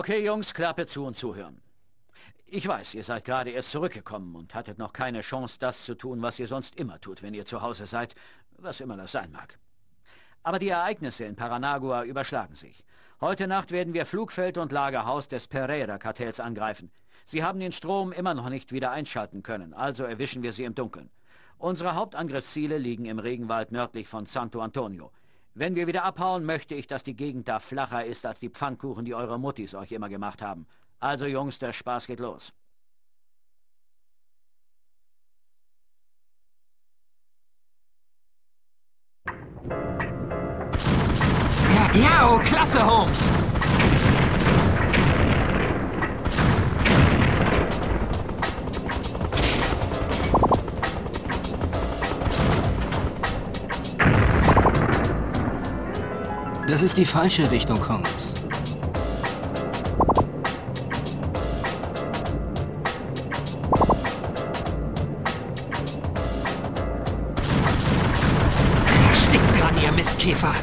Okay, Jungs, Klappe zu und zuhören. Ich weiß, ihr seid gerade erst zurückgekommen und hattet noch keine Chance, das zu tun, was ihr sonst immer tut, wenn ihr zu Hause seid, was immer das sein mag. Aber die Ereignisse in Paranagua überschlagen sich. Heute Nacht werden wir Flugfeld und Lagerhaus des Pereira-Kartells angreifen. Sie haben den Strom immer noch nicht wieder einschalten können, also erwischen wir sie im Dunkeln. Unsere Hauptangriffsziele liegen im Regenwald nördlich von Santo Antonio. Wenn wir wieder abhauen, möchte ich, dass die Gegend da flacher ist als die Pfannkuchen, die eure Muttis euch immer gemacht haben. Also Jungs, der Spaß geht los. Ja, oh, klasse, Holmes! Das ist die falsche Richtung, Holmes. Stickt dran, ihr Mistkäfer!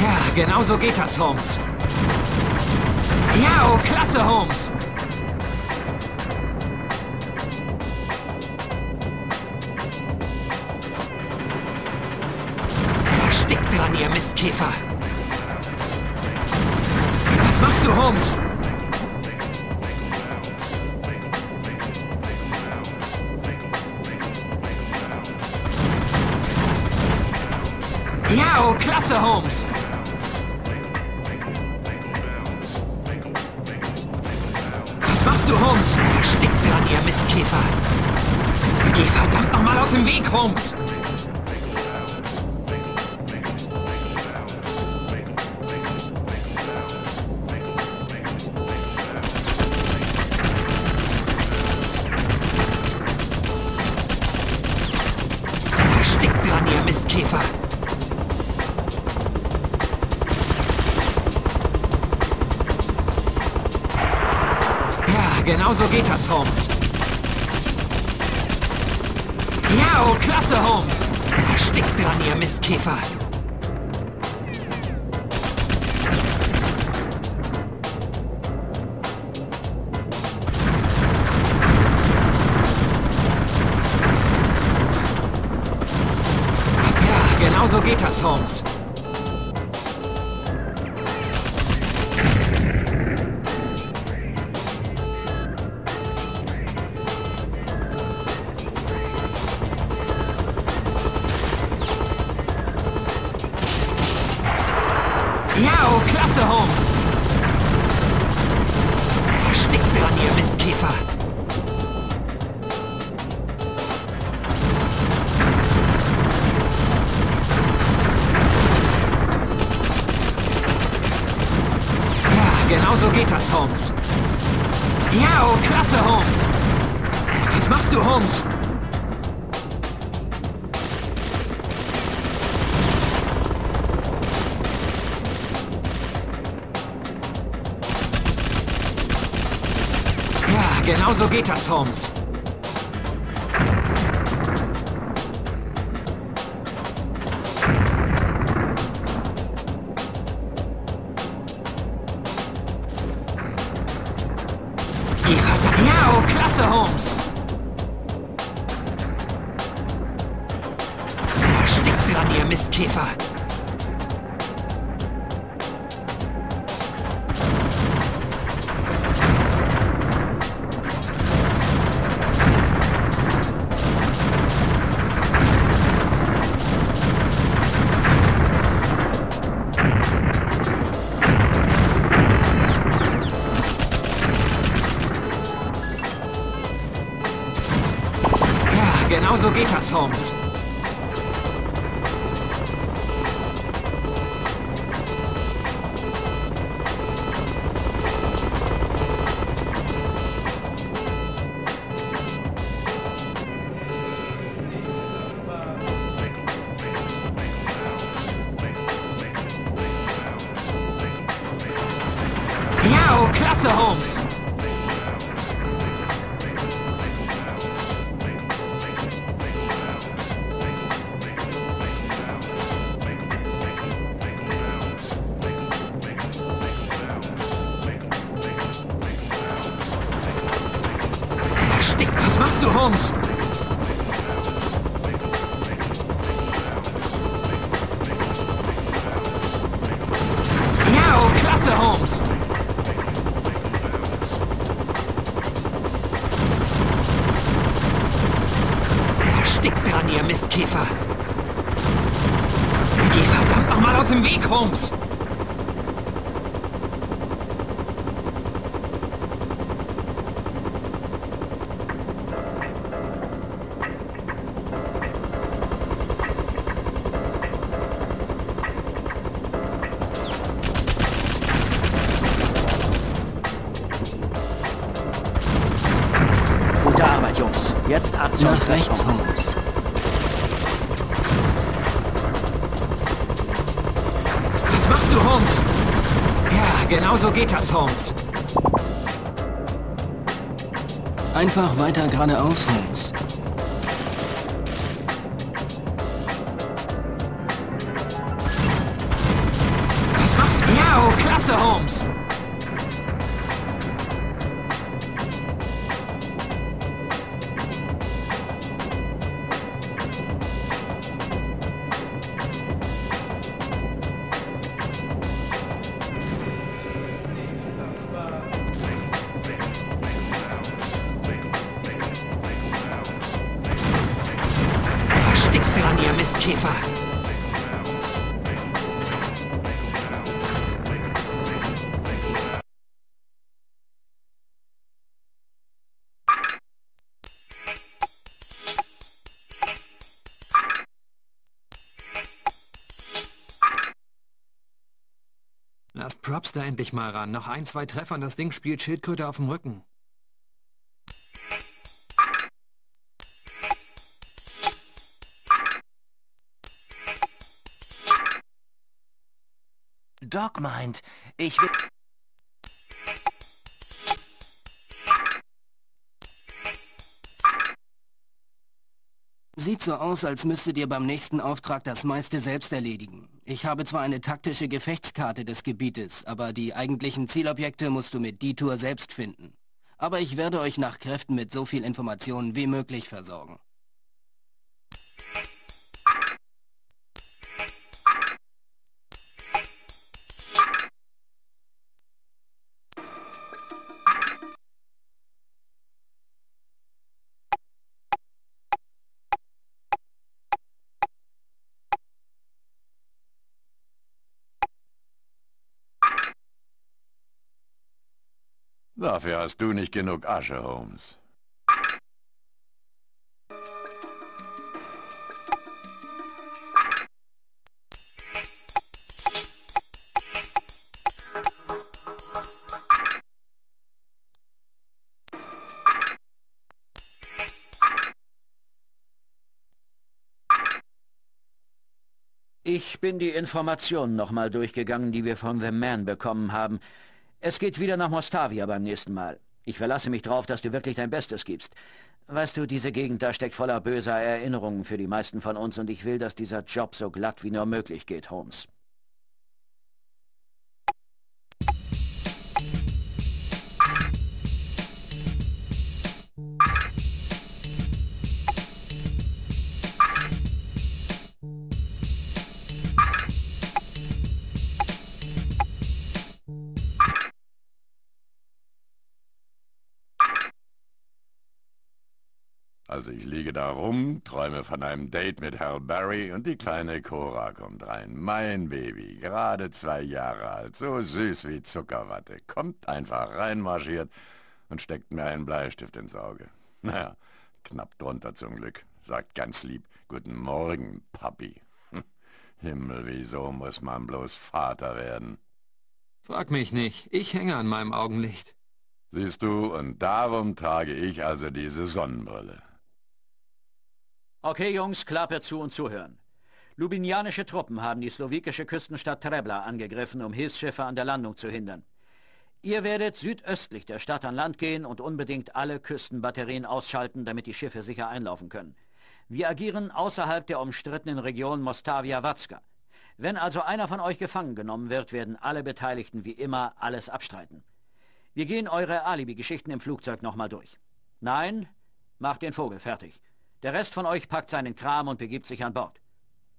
Ja, genau geht das, Holmes. Ja, oh, klasse, Holmes! Stickt dran, ihr Mistkäfer! Was machst du, Holmes? Ja, oh, klasse, Holmes! Mistkäfer! Geh verdammt nochmal aus dem Weg, Holmes! Mistkäfer! Ja, genau so geht das, Holmes. Ihr Mistkäfer. Ja, genau so geht das, Holmes. So forgive us, Holmes. Jetzt ab zum Nach rechts. Holmes. Was machst du, Holmes? Ja, genau so geht das, Holmes. Einfach weiter geradeaus, Holmes. Was machst du? Ja, oh, klasse, Holmes. Endlich mal ran. Noch ein, zwei Treffer und das Ding spielt Schildkröte auf dem Rücken. Doc meint, ich will... Sieht so aus, als müsstet ihr beim nächsten Auftrag das meiste selbst erledigen. Ich habe zwar eine taktische Gefechtskarte des Gebietes, aber die eigentlichen Zielobjekte musst du mit Detour selbst finden. Aber ich werde euch nach Kräften mit so viel Informationen wie möglich versorgen. Dafür hast du nicht genug Asche, Holmes. Ich bin die Informationen nochmal durchgegangen, die wir von The Man bekommen haben. Es geht wieder nach Mostavia beim nächsten Mal. Ich verlasse mich drauf, dass du wirklich dein Bestes gibst. Weißt du, diese Gegend da steckt voller böser Erinnerungen für die meisten von uns und ich will, dass dieser Job so glatt wie nur möglich geht, Holmes. Also ich liege da rum, träume von einem Date mit Hal Barry und die kleine Cora kommt rein. Mein Baby, gerade zwei Jahre alt, so süß wie Zuckerwatte, kommt einfach reinmarschiert und steckt mir einen Bleistift ins Auge. Naja, knapp drunter zum Glück. Sagt ganz lieb, guten Morgen, Papi. Hm, Himmel, wieso muss man bloß Vater werden? Frag mich nicht. Ich hänge an meinem Augenlicht. Siehst du, und darum trage ich also diese Sonnenbrille. Okay, Jungs, Klappe zu und zuhören. Lubinianische Truppen haben die slowikische Küstenstadt Trebla angegriffen, um Hilfsschiffe an der Landung zu hindern. Ihr werdet südöstlich der Stadt an Land gehen und unbedingt alle Küstenbatterien ausschalten, damit die Schiffe sicher einlaufen können. Wir agieren außerhalb der umstrittenen Region Mostavia-Watska. Wenn also einer von euch gefangen genommen wird, werden alle Beteiligten wie immer alles abstreiten. Wir gehen eure Alibi-Geschichten im Flugzeug nochmal durch. Nein, Macht den Vogel fertig. Der Rest von euch packt seinen Kram und begibt sich an Bord.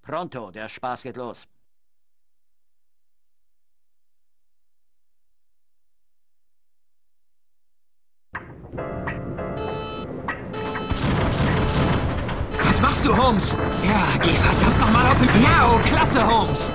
Pronto, der Spaß geht los. Was machst du, Holmes? Ja, geh verdammt nochmal aus dem... Ja, oh, klasse, Holmes.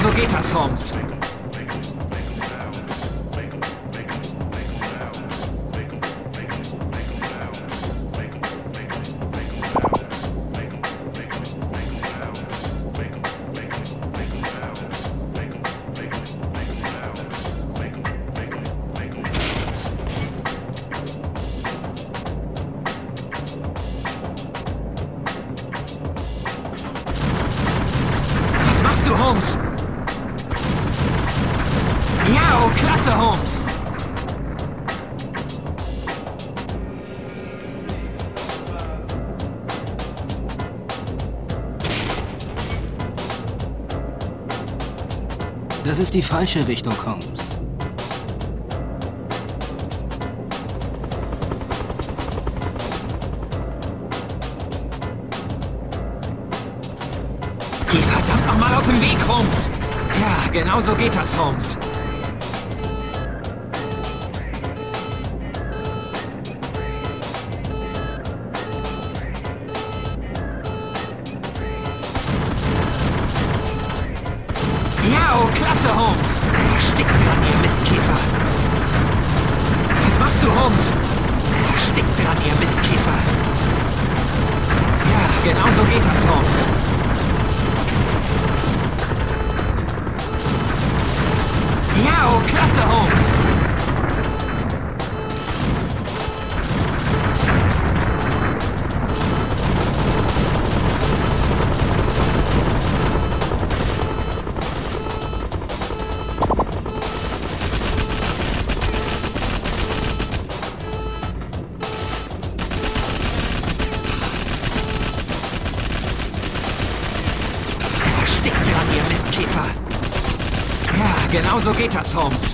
So geht das, Holmes. Ist die falsche Richtung, Holmes. Geh verdammt nochmal aus dem Weg, Holmes. Ja, genau so geht das, Holmes. So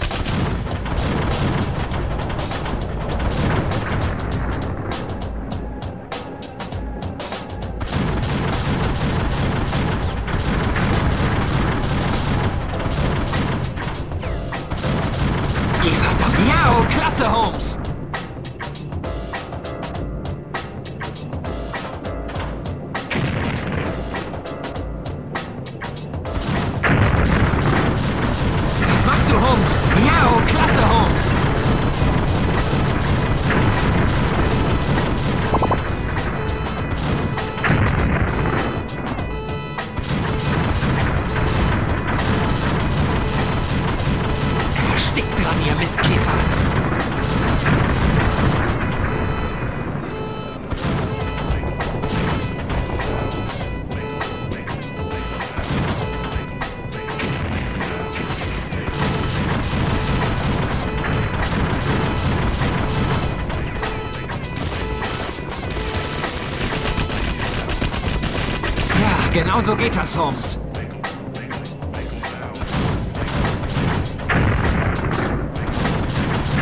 Ja, genau so geht das, Holmes.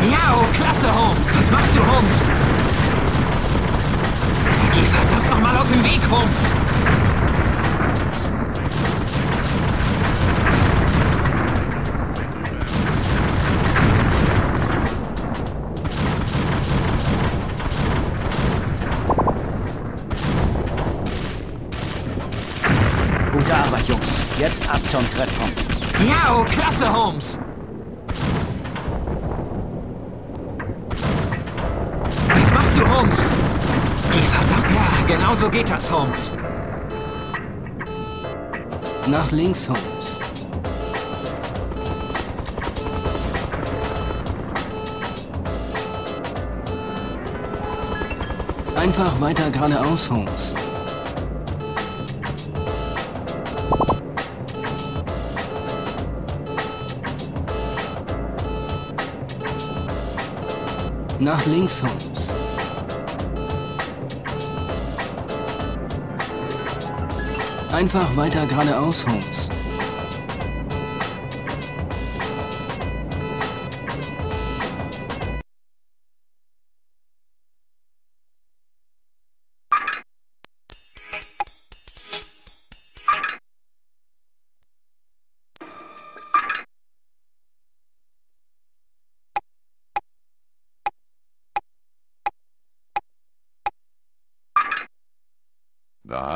Ja, oh, klasse, Holmes. Was machst du, Holmes? Geh verdammt nochmal aus dem Weg, Holmes. Zum Treffpunkt. Ja, oh, klasse, Holmes. Was machst du, Holmes? Verdammt, ja, genau so geht das, Holmes. Nach links, Holmes. Einfach weiter geradeaus, Holmes. Nach links, Holmes. Einfach weiter geradeaus, Holmes.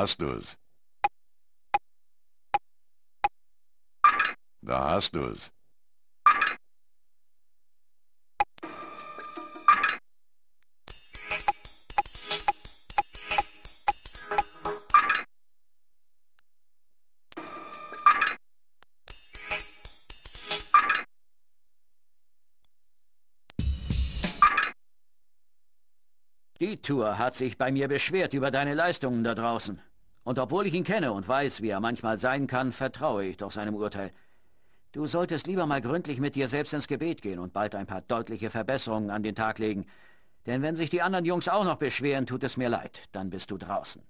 Hast du's. Da hast du's. Die Tour hat sich bei mir beschwert über deine Leistungen da draußen. Und obwohl ich ihn kenne und weiß, wie er manchmal sein kann, vertraue ich doch seinem Urteil. Du solltest lieber mal gründlich mit dir selbst ins Gebet gehen und bald ein paar deutliche Verbesserungen an den Tag legen. Denn wenn sich die anderen Jungs auch noch beschweren, tut es mir leid, dann bist du draußen.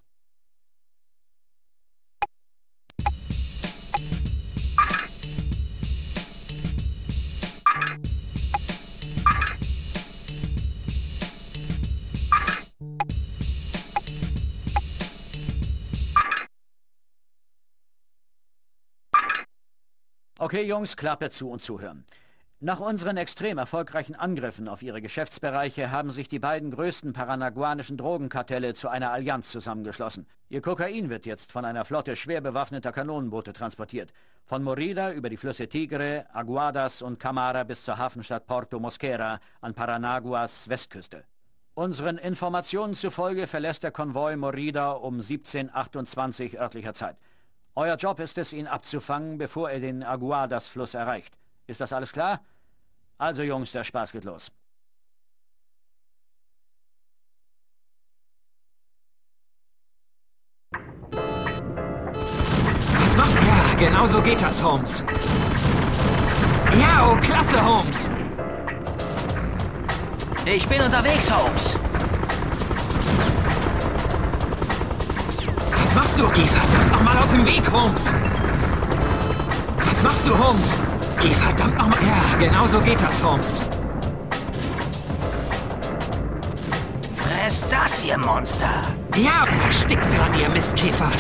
Okay, Jungs, Klappe zu und zuhören. Nach unseren extrem erfolgreichen Angriffen auf ihre Geschäftsbereiche haben sich die beiden größten paranaguanischen Drogenkartelle zu einer Allianz zusammengeschlossen. Ihr Kokain wird jetzt von einer Flotte schwer bewaffneter Kanonenboote transportiert. Von Morida über die Flüsse Tigre, Aguadas und Camara bis zur Hafenstadt Porto Mosquera an Paranaguas Westküste. Unseren Informationen zufolge verlässt der Konvoi Morida um 17.28 örtlicher Zeit. Euer Job ist es, ihn abzufangen, bevor er den Aguadas-Fluss erreicht. Ist das alles klar? Also Jungs, der Spaß geht los. Was machst du? Ja, genau so geht das, Holmes. Ja, oh, klasse, Holmes. Ich bin unterwegs, Holmes. Was machst du? Geh verdammt nochmal aus dem Weg, Holmes. Was machst du, Holmes? Geh verdammt nochmal... Ja, genau so geht das, Holmes. Fress das, ihr Monster. Ja, erstickt dran, ihr Mistkäfer.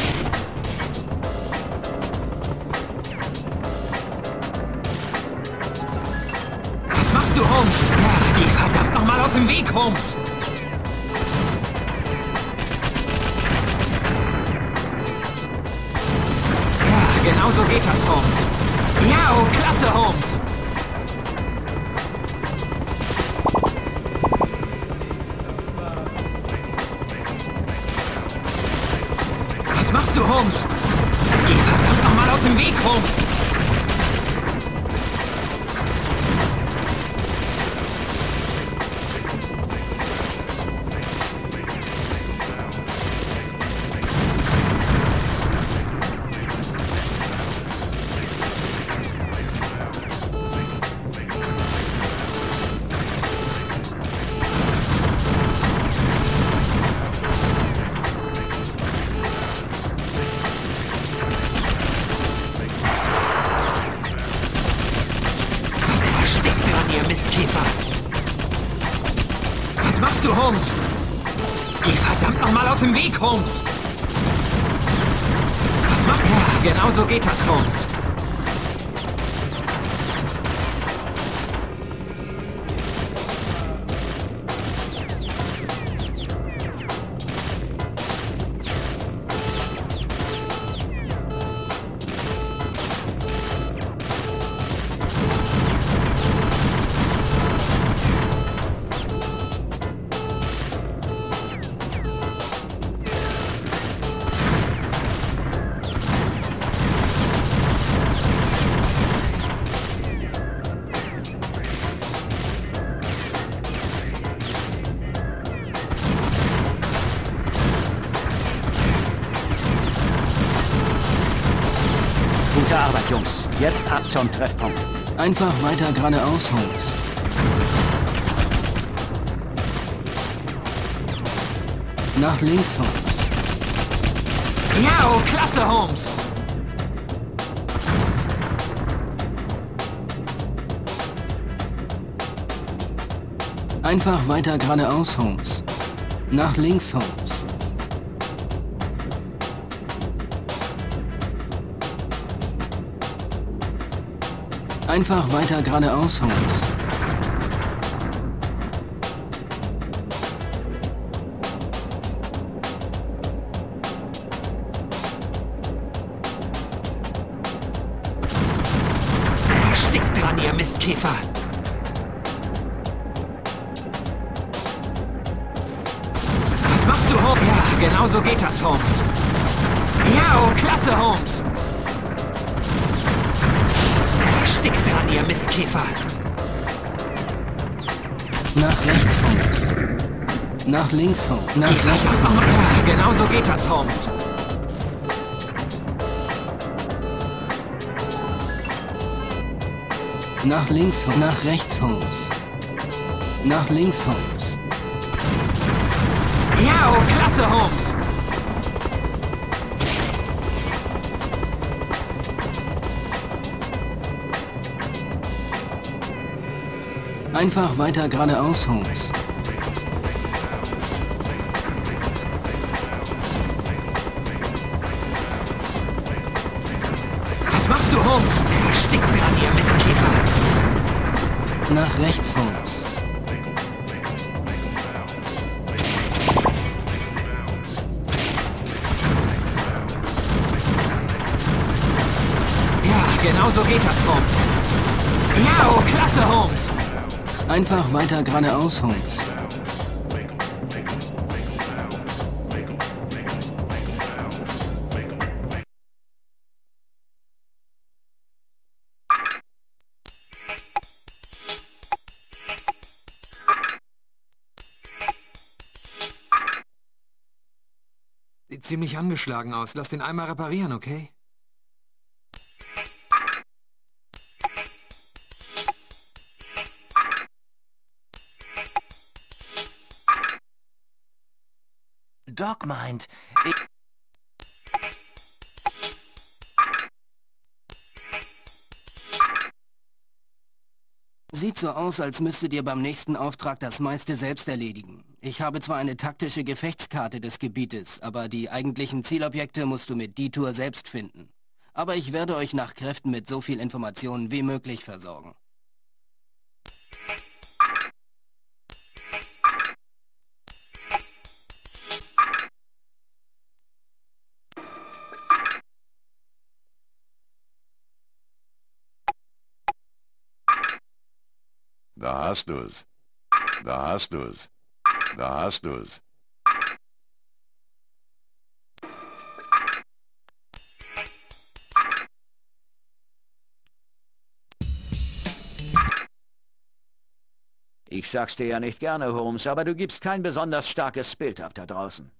Was machst du, Holmes? Ja, geh verdammt nochmal aus dem Weg, Holmes. Ja, genau so geht das, Holmes. Ja, oh, klasse, Holmes. Was machst du, Holmes? Geh verdammt nochmal aus dem Weg, Holmes. Jetzt ab zum Treffpunkt. Einfach weiter geradeaus, Holmes. Nach links, Holmes. Ja, oh, klasse, Holmes. Einfach weiter geradeaus, Holmes. Nach links, Holmes. Einfach weiter geradeaus, Holmes. Nach links, Holmes. Nach rechts, Holmes. Ja, genau so geht das, Holmes. Nach links, Holmes. Nach rechts, Holmes. Nach links, Holmes. Ja, oh, klasse, Holmes. Einfach weiter geradeaus, Holmes. Ihr Mistkäfer. Nach rechts, Holmes. Ja, genau so geht das, Holmes. Ja, oh, klasse, Holmes. Einfach weiter geradeaus, Holmes. Angeschlagen aus. Lass den einmal reparieren, okay? Doc meint, ich... Sieht so aus, als müsstet ihr beim nächsten Auftrag das meiste selbst erledigen. Ich habe zwar eine taktische Gefechtskarte des Gebietes, aber die eigentlichen Zielobjekte musst du mit Detour selbst finden. Aber ich werde euch nach Kräften mit so viel Informationen wie möglich versorgen. Da hast du's. Da hast du's. Da hast du's. Ich sag's dir ja nicht gerne, Holmes, aber du gibst kein besonders starkes Bild ab da draußen.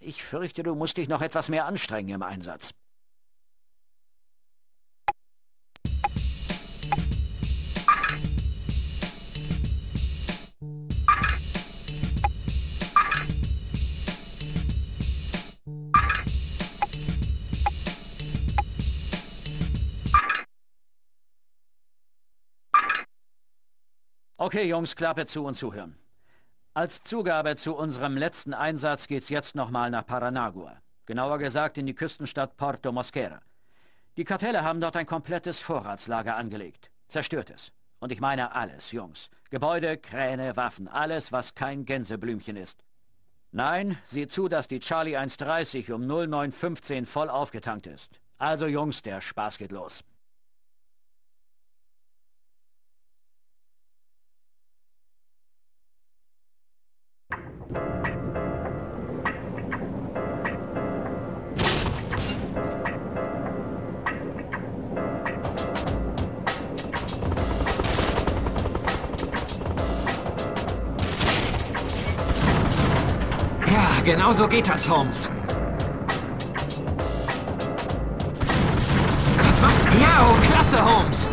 Ich fürchte, du musst dich noch etwas mehr anstrengen im Einsatz. Okay, Jungs, Klappe zu und zuhören. Als Zugabe zu unserem letzten Einsatz geht's jetzt nochmal nach Paranagua. Genauer gesagt in die Küstenstadt Porto Mosquera. Die Kartelle haben dort ein komplettes Vorratslager angelegt. Zerstört es. Und ich meine alles, Jungs. Gebäude, Kräne, Waffen, alles, was kein Gänseblümchen ist. Nein, sieh zu, dass die Charlie 130 um 0915 voll aufgetankt ist. Also Jungs, der Spaß geht los. Genau so geht das, Holmes. Was machst du? Ja, oh, klasse, Holmes.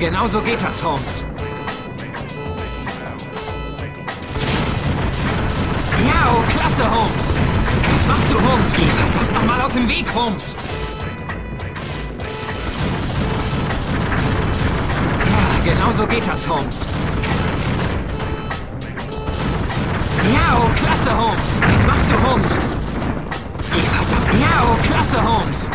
Ja, genau so geht das, Holmes. Ja, oh, klasse, Holmes. Was machst du, Holmes? Geh verdammt nochmal aus dem Weg, Holmes. Ja, genau so geht das, Holmes. Ja, oh, klasse, Holmes. Was machst du, Holmes? Geh verdammt. Ja, oh, klasse, Holmes.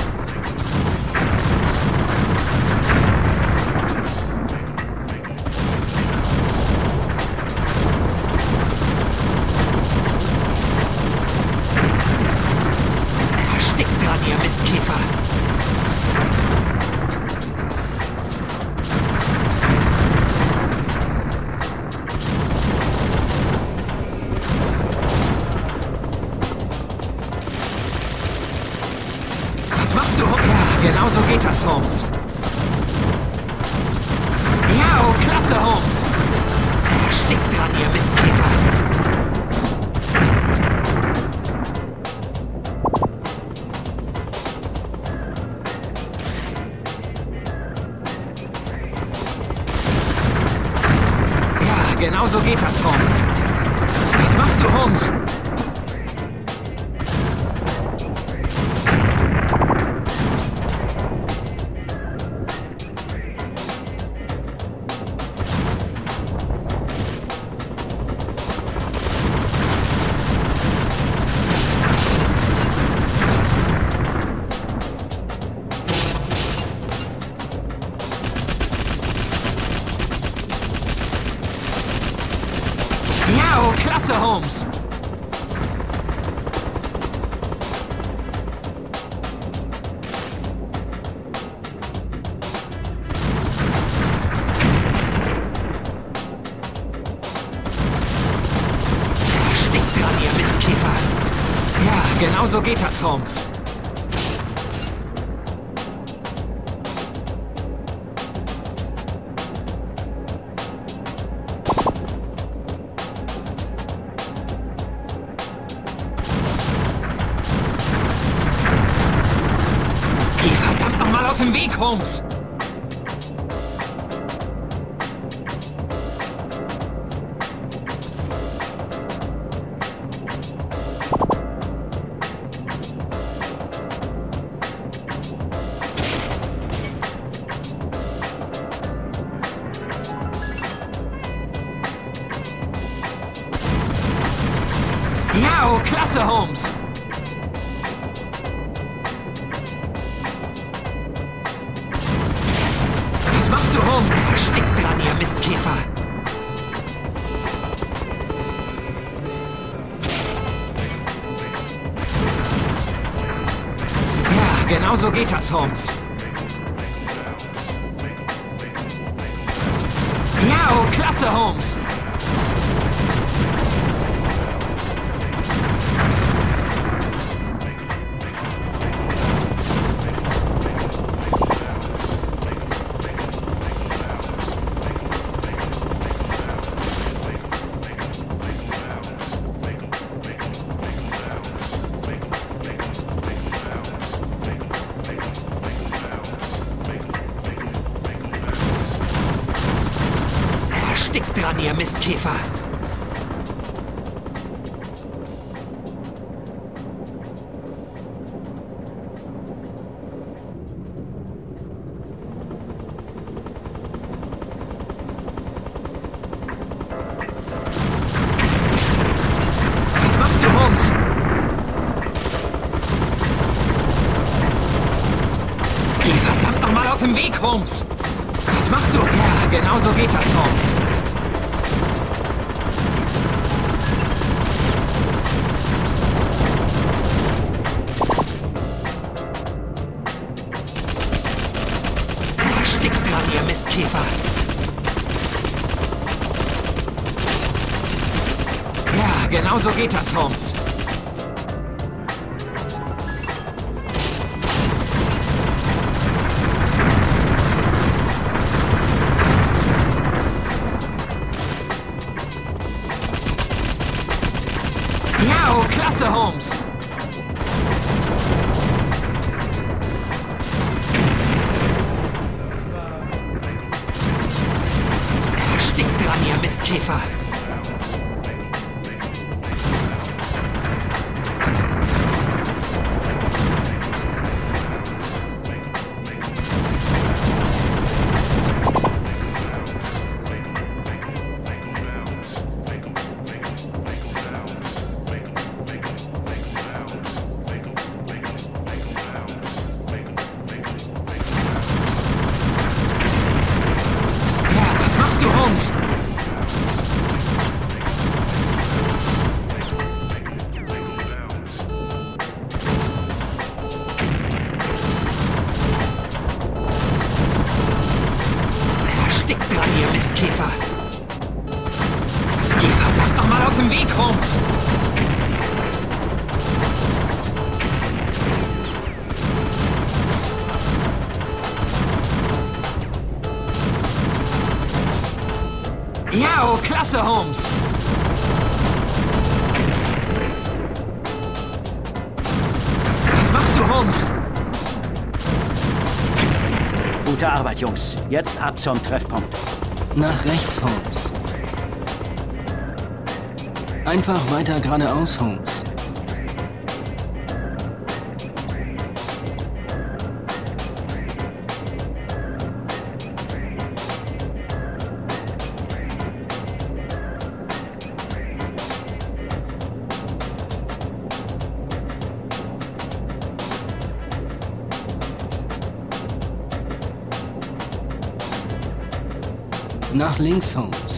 So geht das, Holmes. Geh verdammt nochmal aus dem Weg, Holmes! Oh, klasse, Holmes! Was machst du, Holmes? Erstickt dran, ihr Mistkäfer! Ja, genau so geht das, Holmes. Oh, klasse, Holmes! Genau so geht das, Holmes. Geh verdammt nochmal aus dem Weg, Holmes. Ja, oh, klasse, Holmes. Was machst du, Holmes? Gute Arbeit, Jungs. Jetzt ab zum Treffpunkt. Nach rechts, Holmes. Einfach weiter geradeaus, Holmes. Nach links, Holmes.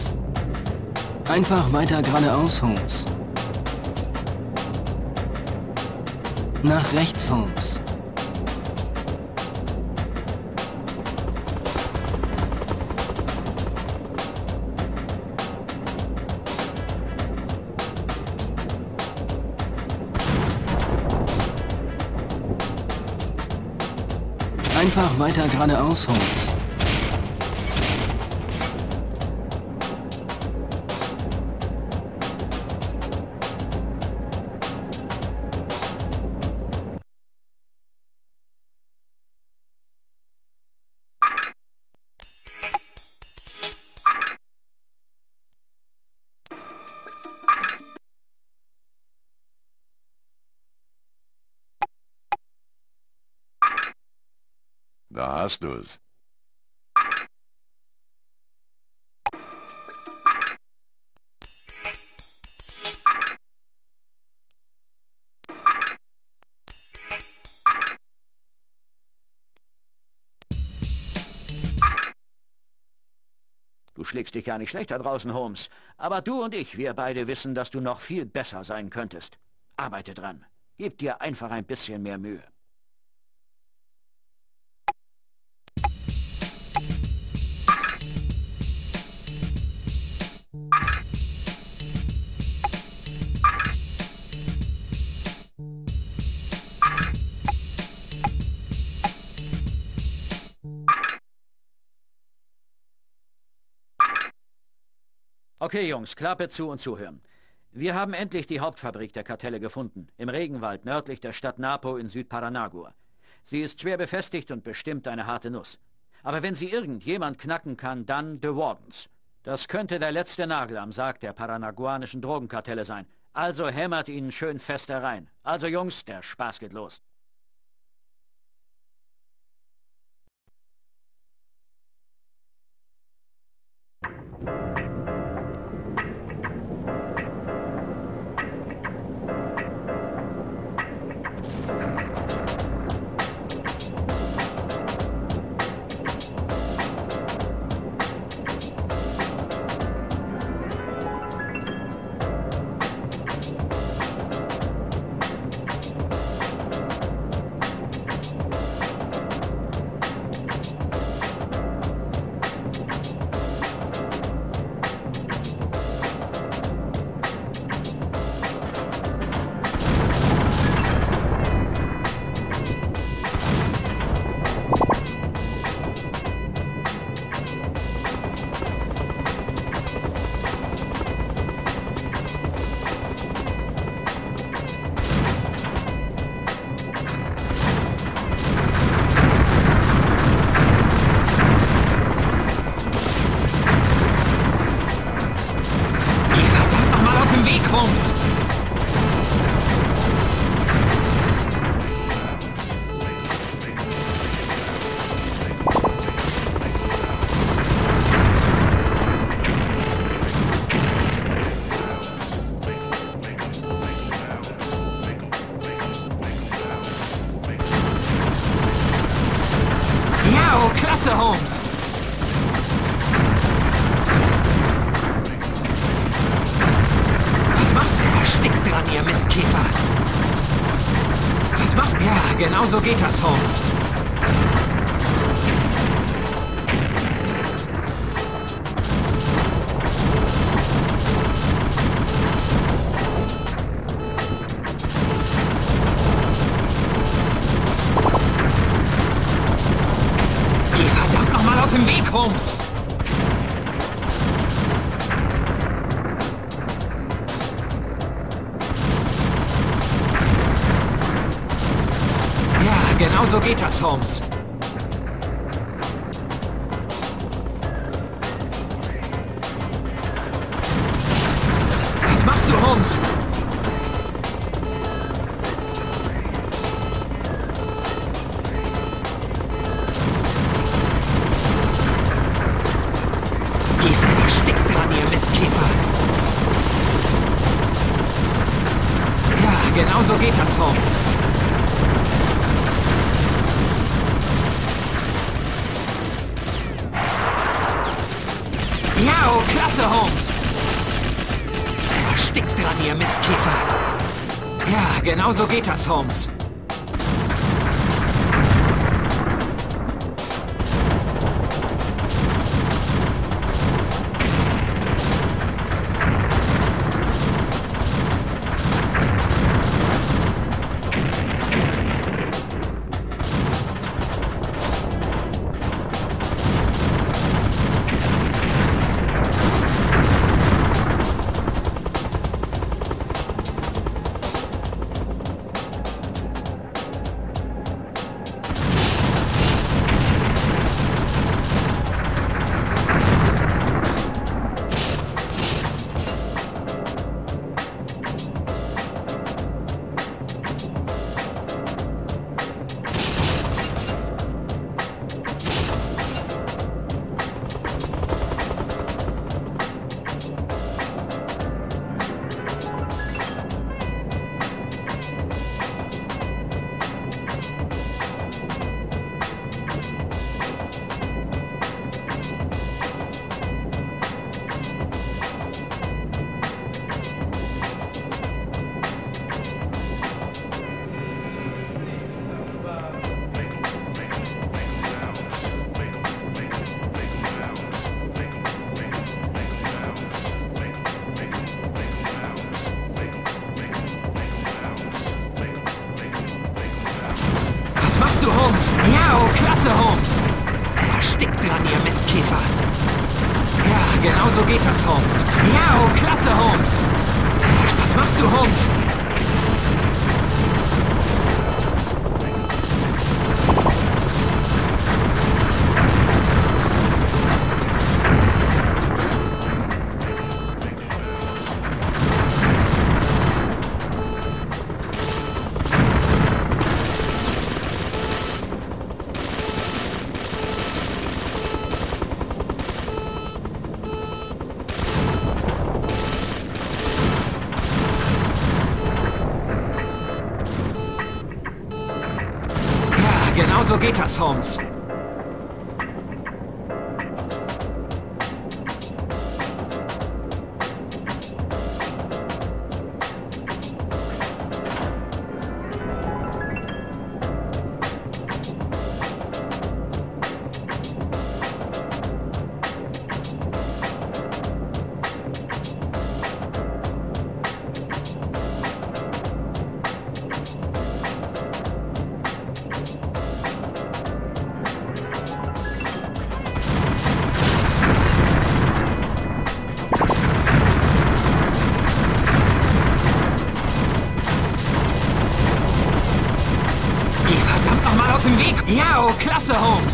Einfach weiter geradeaus, Holmes. Nach rechts, Holmes. Einfach weiter geradeaus, Holmes. Da hast du's. Du schlägst dich ja nicht schlecht da draußen, Holmes. Aber du und ich, wir beide wissen, dass du noch viel besser sein könntest. Arbeite dran. Gib dir einfach ein bisschen mehr Mühe. Okay, Jungs, Klappe zu und zuhören. Wir haben endlich die Hauptfabrik der Kartelle gefunden, im Regenwald nördlich der Stadt Napo in Südparanagua. Sie ist schwer befestigt und bestimmt eine harte Nuss. Aber wenn sie irgendjemand knacken kann, dann The Wardens. Das könnte der letzte Nagel am Sarg der paranaguanischen Drogenkartelle sein. Also hämmert ihnen schön fest herein. Also Jungs, der Spaß geht los. Ja, klasse, Holmes. Stickt dran, ihr Mistkäfer. Ja, genau so geht das, Holmes. geht das, Holmes? Ja, oh, klasse, Holmes. Was machst du, Holmes? That's Holmes. That's a home.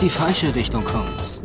Die falsche Richtung, Holmes.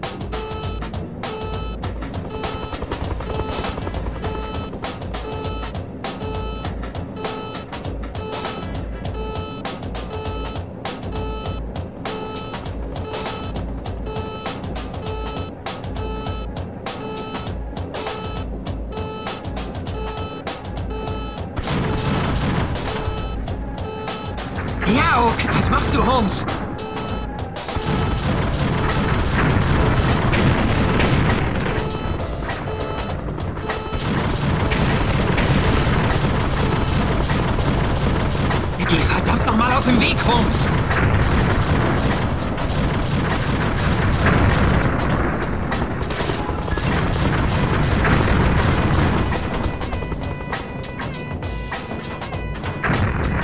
Aus dem Weg, Holmes!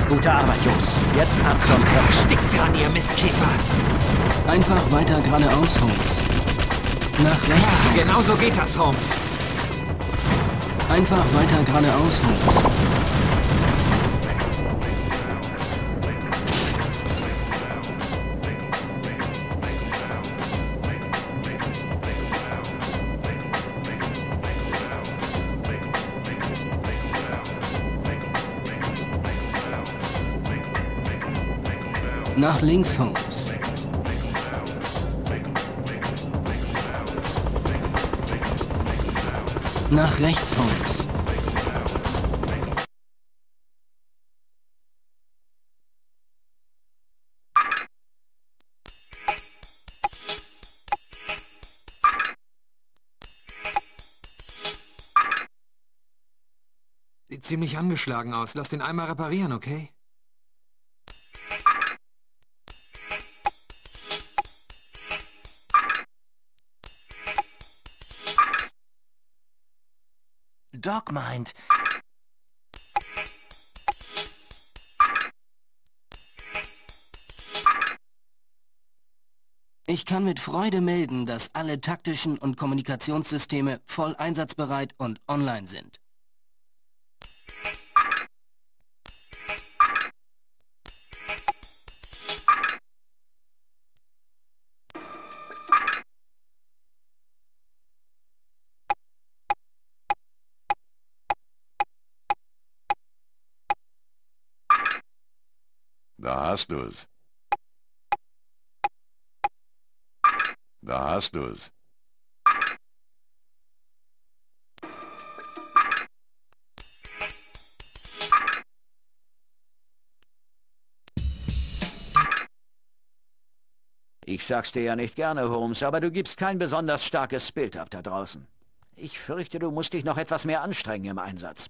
Gute Arbeit, Jungs. Jetzt ab zum Griff. Erstickt dran, ihr Mistkäfer! Einfach weiter geradeaus, Holmes. Nach Ja, rechts, Holmes. genau so geht das, Holmes. Einfach weiter geradeaus, Holmes. Nach links, Holmes. Nach rechts, Holmes. Sieht ziemlich angeschlagen aus. Lass den einmal reparieren, okay? Doc meint, Ich kann mit Freude melden, dass alle taktischen und Kommunikationssysteme voll einsatzbereit und online sind. hast es Da hast du es. Ich sag's dir ja nicht gerne, Holmes, aber du gibst kein besonders starkes Bild ab da draußen. Ich fürchte, du musst dich noch etwas mehr anstrengen im Einsatz.